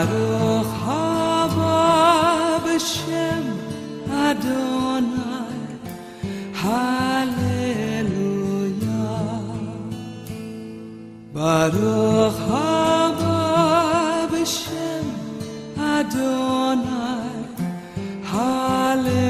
Baruch haba b'shem Adonai Hallelujah Baruch haba b'shem Adonai Hallelujah